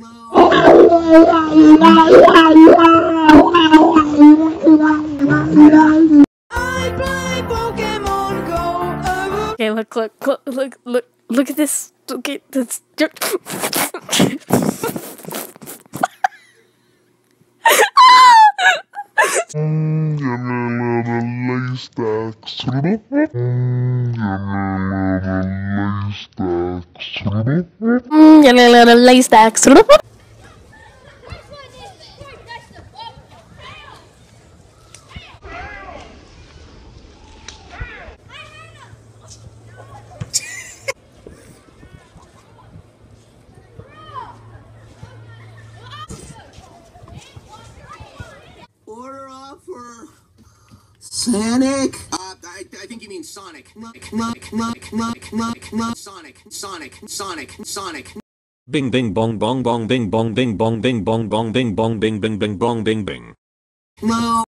Okay, look, look, look, look, look, look at this. Look at this. Little lace stacks. Order up for Sonic. I, think you mean Sonic. Sonic, Sonic, Sonic, Sonic, Sonic, Sonic. Bing bing bong bong bong bing bong bing bong bing bong bong bing bong bing bing bing bong bing bing. No.